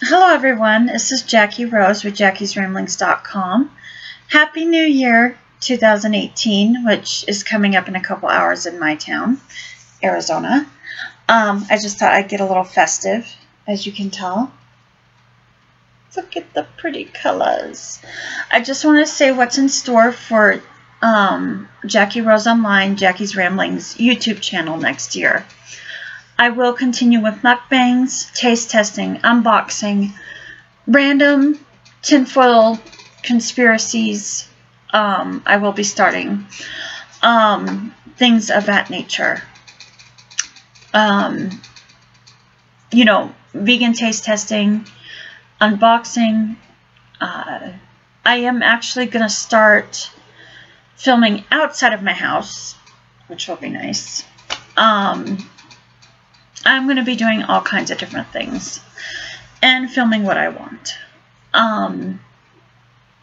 Hello everyone, this is Jackie Rose with jackiesramblings.com. Happy New Year 2018, which is coming up in a couple hours in my town, Arizona. Um, I just thought I'd get a little festive, as you can tell. Look at the pretty colors. I just want to say what's in store for um, Jackie Rose Online, Jackie's Ramblings YouTube channel next year. I will continue with mukbangs, taste testing, unboxing, random tinfoil conspiracies. Um, I will be starting um, things of that nature. Um, you know, vegan taste testing, unboxing. Uh, I am actually going to start filming outside of my house, which will be nice. Um, I'm going to be doing all kinds of different things and filming what I want. Um,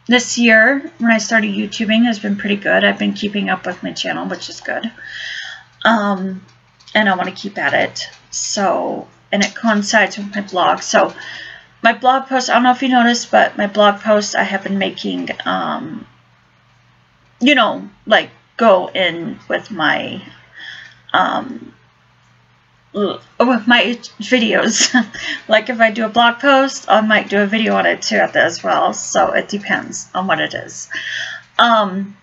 this year, when I started YouTubing, has been pretty good. I've been keeping up with my channel, which is good. Um, and I want to keep at it. So, and it coincides with my blog. So, my blog post, I don't know if you noticed, but my blog post, I have been making, um, you know, like go in with my um, with my videos. like if I do a blog post, I might do a video on it too at as well. So it depends on what it is. Um,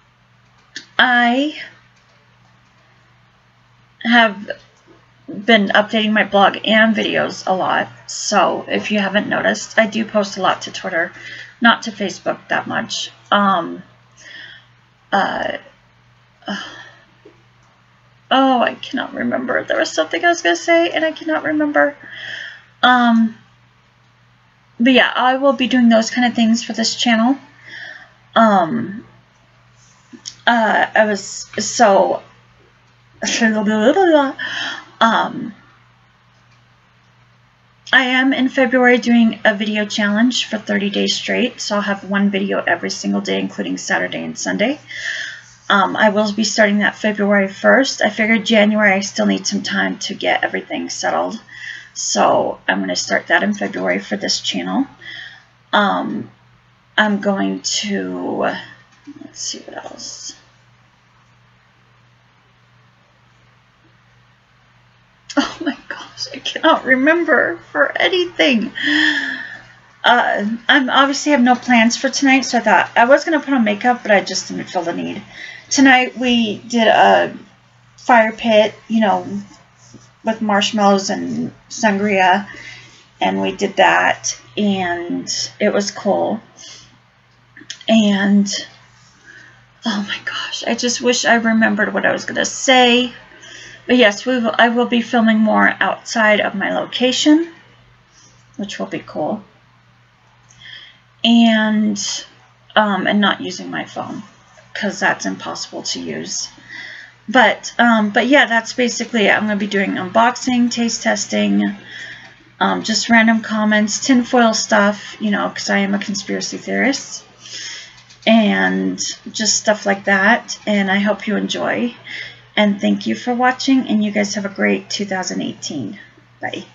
I have been updating my blog and videos a lot. So if you haven't noticed, I do post a lot to Twitter, not to Facebook that much. Um, uh Oh, I cannot remember. There was something I was going to say, and I cannot remember. Um, but yeah, I will be doing those kind of things for this channel. Um, uh, I was so, um, I am in February doing a video challenge for 30 days straight, so I'll have one video every single day, including Saturday and Sunday. Um, I will be starting that February 1st. I figured January I still need some time to get everything settled. So I'm going to start that in February for this channel. Um, I'm going to, let's see what else. Oh my gosh, I cannot remember for anything. Uh, I obviously have no plans for tonight, so I thought I was going to put on makeup, but I just didn't feel the need. Tonight we did a fire pit, you know, with marshmallows and sangria, and we did that, and it was cool. And, oh my gosh, I just wish I remembered what I was going to say. But yes, we will, I will be filming more outside of my location, which will be cool and um, and not using my phone because that's impossible to use. But um, but yeah, that's basically it. I'm going to be doing unboxing, taste testing, um, just random comments, tinfoil stuff, you know, because I am a conspiracy theorist, and just stuff like that. And I hope you enjoy. And thank you for watching, and you guys have a great 2018. Bye.